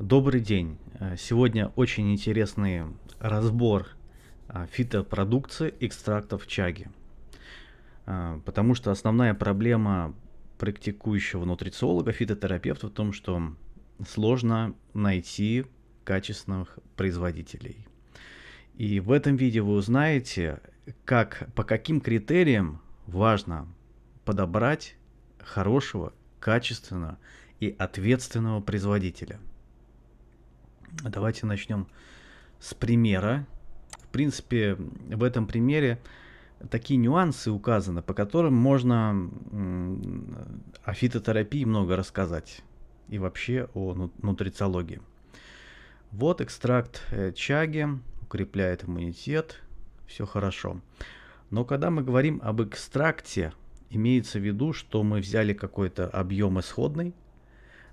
Добрый день. Э, Сегодня очень интересный разбор а, фитопродукции экстрактов чаги. А, Потому что основная проблема практикующего нутрициолога, фитотерапевта в том, что сложно найти качественных производителей. И в этом видео вы узнаете, как, по каким критериям важно подобрать хорошего, качественного и ответственного производителя. Давайте начнем с примера. В принципе, в этом примере такие нюансы указаны, по которым можно о фитотерапии много рассказать и вообще о ну- нутрициологии. Вот экстракт э, чаги, укрепляет иммунитет, все хорошо. Но когда мы говорим об экстракте, имеется в виду, что мы взяли какой-то объем исходный,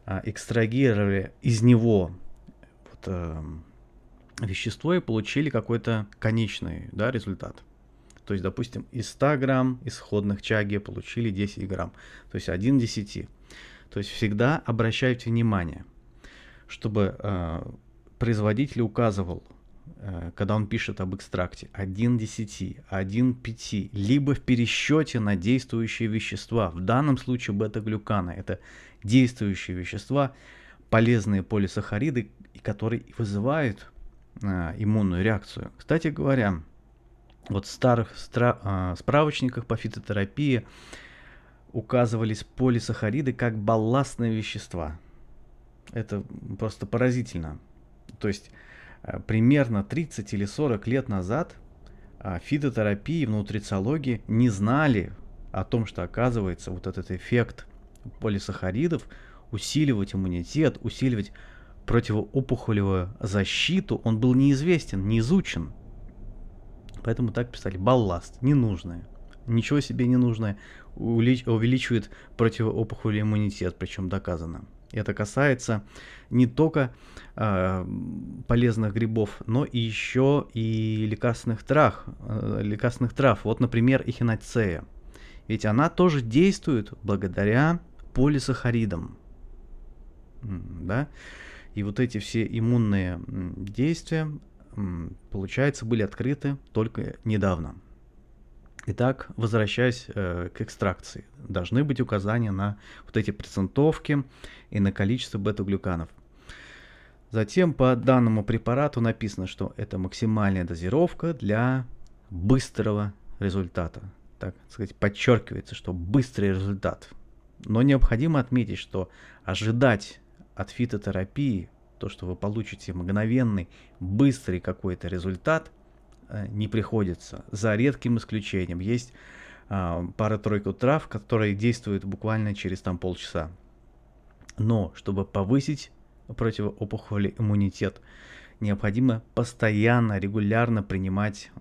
а, экстрагировали из него вот, эм, вещество и получили какой-то конечный да, результат. То есть, допустим, из 100 грамм исходных чаги получили 10 грамм, то есть 1 к 10. То есть всегда обращайте внимание, чтобы э, производитель указывал, э, когда он пишет об экстракте, 1 к 10, 1 к 5, либо в пересчете на действующие вещества. В данном случае бета-глюканы – это действующие вещества, полезные полисахариды, которые вызывают э, иммунную реакцию. Кстати говоря, вот в старых стра- а, справочниках по фитотерапии указывались полисахариды как балластные вещества. Это просто поразительно. То есть э, примерно 30 или 40 лет назад а, фитотерапии в нутрициологии не знали о том, что оказывается вот этот эффект полисахаридов усиливать иммунитет, усиливать противоопухолевую защиту, он был неизвестен, не изучен. Поэтому так писали. Балласт, ненужное. Ничего себе не нужное. Ули- увеличивает противоопухолевый иммунитет, причем доказано. Это касается не только э, полезных грибов, но и еще и лекарственных трав, э, лекарственных трав. Вот, например, эхиноцея. Ведь она тоже действует благодаря полисахаридам. Да? И вот эти все иммунные действия, получается, были открыты только недавно. Итак, возвращаясь э, к экстракции, должны быть указания на вот эти процентовки и на количество бета-глюканов. Затем по данному препарату написано, что это максимальная дозировка для быстрого результата. Так сказать, подчеркивается, что быстрый результат. Но необходимо отметить, что ожидать от фитотерапии то, что вы получите мгновенный, быстрый какой-то результат, э, не приходится. За редким исключением. Есть а, пара-тройку трав, которые действуют буквально через там полчаса. Но чтобы повысить противоопухолевый иммунитет, необходимо постоянно, регулярно принимать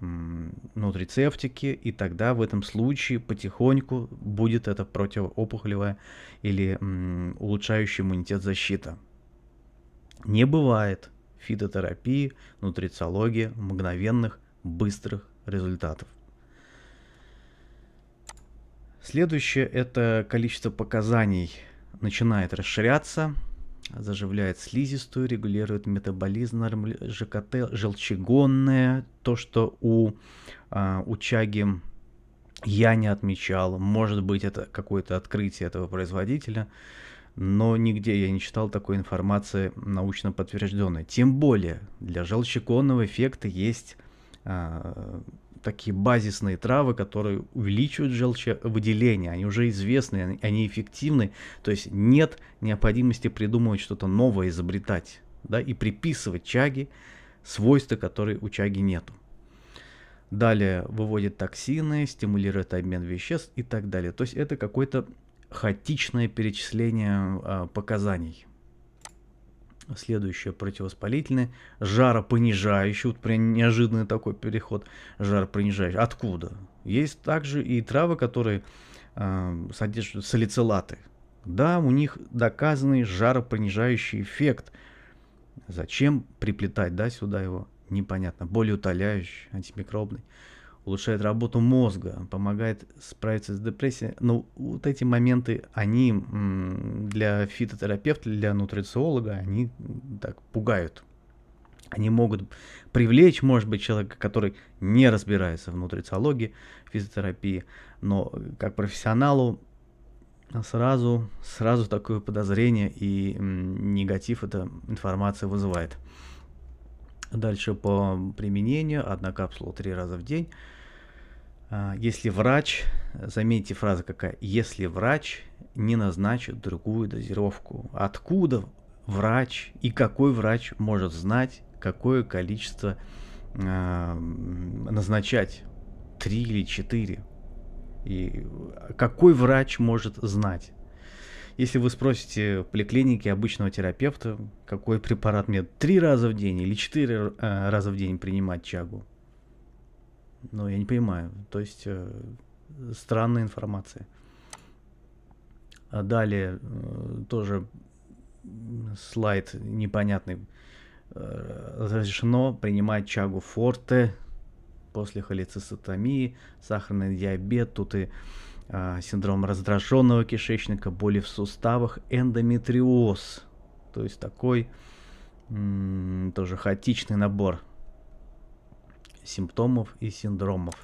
нутрицептики, и тогда в этом случае потихоньку будет это противоопухолевая или улучшающая иммунитет защита. Не бывает фитотерапии, нутрициологии мгновенных, быстрых результатов. Следующее это количество показаний начинает расширяться, заживляет слизистую, регулирует метаболизм, ЖКТ, желчегонное, то, что у, а, у чаги я не отмечал. Может быть, это какое-то открытие этого производителя, но нигде я не читал такой информации научно подтвержденной. Тем более для желчегонного эффекта есть а, такие базисные травы, которые увеличивают желчевыделение, они уже известны, они, эффективны, то есть нет необходимости придумывать что-то новое, изобретать, да, и приписывать чаге свойства, которые у чаги нету. Далее выводит токсины, стимулирует обмен веществ и так далее. То есть это какое-то хаотичное перечисление а, показаний. Следующее противовоспалительное, жаропонижающий, вот прям неожиданный такой переход, жаропонижающий. Откуда? Есть также и травы, которые э, содержат салицилаты. Да, у них доказанный жаропонижающий эффект. Зачем приплетать, да, сюда его? Непонятно. Более утоляющий, антимикробный. Улучшает работу мозга, помогает справиться с депрессией. Но вот эти моменты, они для фитотерапевта, для нутрициолога, они так пугают. Они могут привлечь, может быть, человека, который не разбирается в нутрициологии, физиотерапии, но как профессионалу сразу, сразу такое подозрение и негатив эта информация вызывает. Дальше по применению. Одна капсула три раза в день. А, если врач, заметьте фраза какая, если врач не назначит другую дозировку. Откуда врач и какой врач может знать, какое количество э, назначать? Три или четыре? И какой врач может знать? Если вы спросите в поликлинике обычного терапевта, какой препарат мне три раза в день или четыре э, раза в день принимать чагу, ну, я не понимаю. То есть э, странная информация. А далее э, тоже слайд непонятный. Э, разрешено принимать чагу форте после холецистотомии, сахарный диабет, тут и синдром раздраженного кишечника, боли в суставах, эндометриоз. То есть такой тоже хаотичный набор симптомов и синдромов.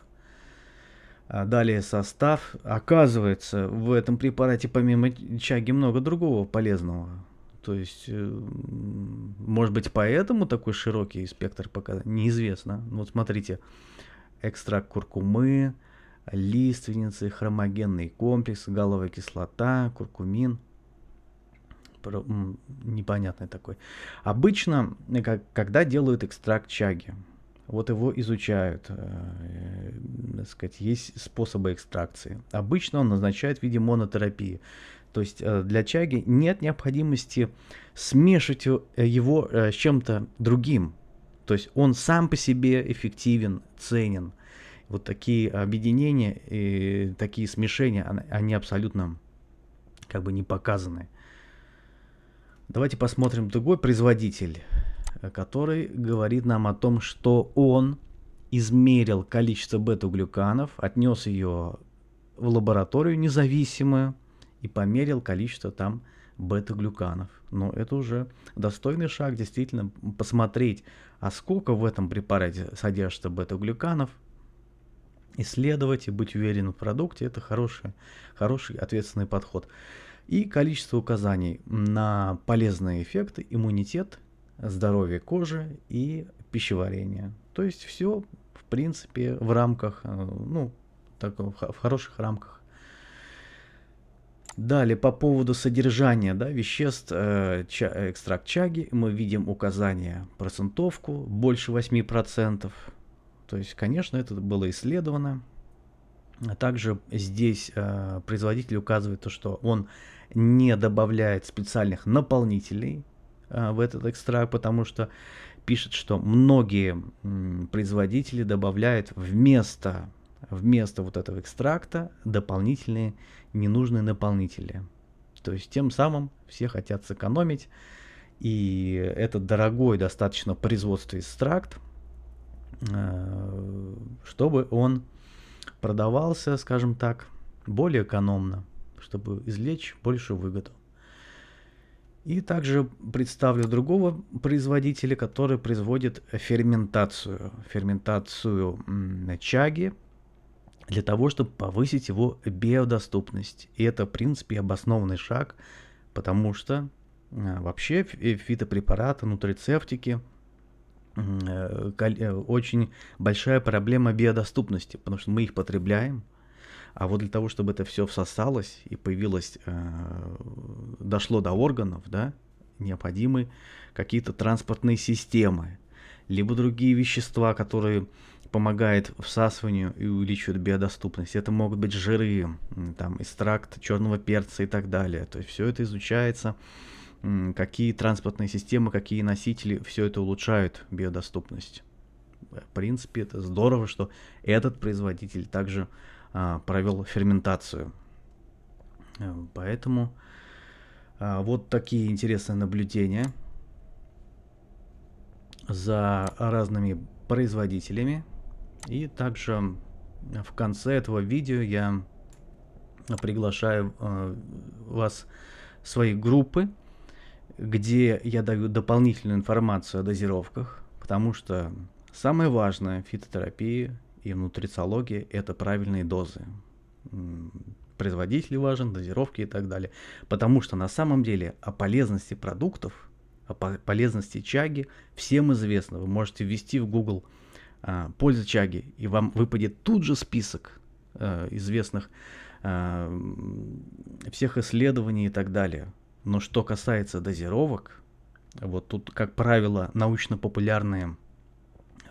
А далее состав. Оказывается, в этом препарате помимо чаги много другого полезного. То есть, э, может быть, поэтому такой широкий спектр пока неизвестно. Вот смотрите, экстракт куркумы, лиственницы, хромогенный комплекс, галовая кислота, куркумин. Непонятный такой. Обычно, как, когда делают экстракт чаги, вот его изучают, э, э, сказать, есть способы экстракции. Обычно он назначает в виде монотерапии. То есть э, для чаги нет необходимости смешивать его э, с чем-то другим. То есть он сам по себе эффективен, ценен вот такие объединения и такие смешения, они абсолютно как бы не показаны. Давайте посмотрим другой производитель, который говорит нам о том, что он измерил количество бета-глюканов, отнес ее в лабораторию независимую и померил количество там бета-глюканов. Но это уже достойный шаг, действительно, посмотреть, а сколько в этом препарате содержится бета-глюканов, исследовать и быть уверенным в продукте, это хороший, хороший ответственный подход. И количество указаний на полезные эффекты, иммунитет, здоровье кожи и пищеварение. То есть все, в принципе, в рамках, э, ну, так, в хороших рамках. Далее, по поводу содержания да, веществ, э, ча, экстракт чаги, мы видим указание процентовку, больше 8%. То есть, конечно, это было исследовано. А также здесь э, производитель указывает то, что он не добавляет специальных наполнителей э, в этот экстракт, потому что пишет, что многие м, производители добавляют вместо, вместо вот этого экстракта дополнительные ненужные наполнители. То есть тем самым все хотят сэкономить, и этот дорогой достаточно производство экстракт чтобы он продавался, скажем так, более экономно, чтобы извлечь большую выгоду. И также представлю другого производителя, который производит ферментацию, ферментацию чаги для того, чтобы повысить его биодоступность. И это, в принципе, обоснованный шаг, потому что э, вообще фитопрепараты, нутрицептики – Э, э, очень большая проблема биодоступности, потому что мы их потребляем, а вот для того, чтобы это все всосалось и появилось, э, дошло до органов, да, необходимы какие-то транспортные системы, либо другие вещества, которые помогают всасыванию и увеличивают биодоступность. Это могут быть жиры, там, экстракт черного перца и так далее. То есть все это изучается какие транспортные системы, какие носители, все это улучшают биодоступность. В принципе, это здорово, что этот производитель также а, провел ферментацию. Э, поэтому а, вот такие интересные наблюдения за разными производителями. И также в конце этого видео я приглашаю э, вас в свои группы, где я даю дополнительную информацию о дозировках, потому что самое важное в фитотерапии и в нутрициологии – это правильные дозы. Производитель важен, дозировки и так далее. Потому что на самом деле о полезности продуктов, о полезности чаги всем известно. Вы можете ввести в Google а, польза чаги, и вам выпадет тут же список а, известных а, всех исследований и так далее. Но что касается дозировок, вот тут, как правило, научно-популярные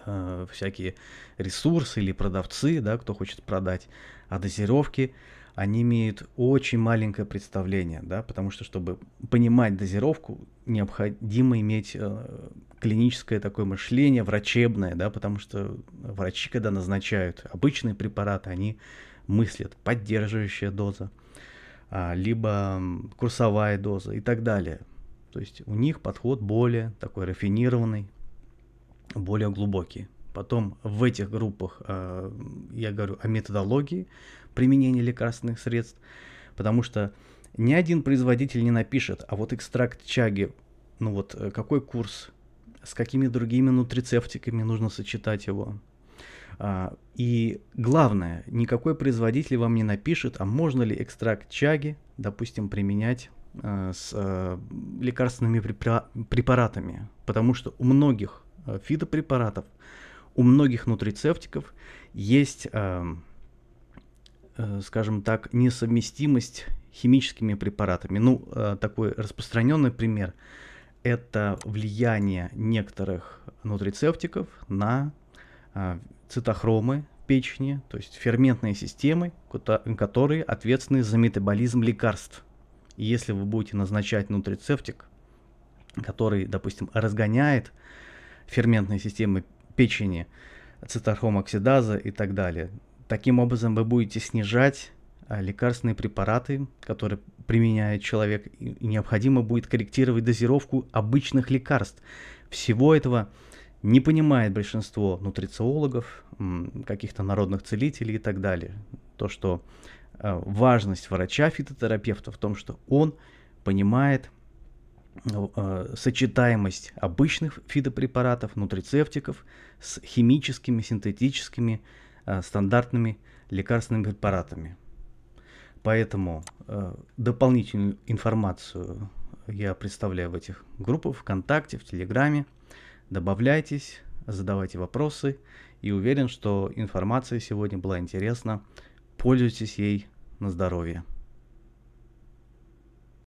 э, всякие ресурсы или продавцы, да, кто хочет продать, а дозировки, они имеют очень маленькое представление, да, потому что, чтобы понимать дозировку, необходимо иметь э, клиническое такое мышление, врачебное, да, потому что врачи, когда назначают обычные препараты, они мыслят поддерживающая доза, либо курсовая доза и так далее. То есть у них подход более такой рафинированный, более глубокий. Потом в этих группах э, я говорю о методологии применения лекарственных средств, потому что ни один производитель не напишет, а вот экстракт чаги, ну вот э, какой курс, с какими другими нутрицептиками нужно сочетать его. А, и главное, никакой производитель вам не напишет, а можно ли экстракт чаги, допустим, применять а, с а, лекарственными препаратами, потому что у многих фитопрепаратов, у многих нутрицептиков есть, скажем так, несовместимость химическими препаратами. Ну, такой распространенный пример – это влияние некоторых нутрицептиков на цитохромы печени, то есть ферментные системы, которые ответственны за метаболизм лекарств. И если вы будете назначать нутрицептик, который, допустим, разгоняет ферментные системы печени, цитохромоксидаза и так далее, таким образом вы будете снижать а, лекарственные препараты, которые применяет человек, и необходимо будет корректировать дозировку обычных лекарств. Всего этого не понимает большинство нутрициологов, каких-то народных целителей и так далее. То, что э, важность врача-фитотерапевта в том, что он понимает э, сочетаемость обычных фитопрепаратов, нутрицептиков с химическими, синтетическими, э, стандартными лекарственными препаратами. Поэтому дополнительную информацию я представляю в этих группах ВКонтакте, в Телеграме. Добавляйтесь, задавайте вопросы и уверен, что информация сегодня была интересна. Пользуйтесь ей на здоровье.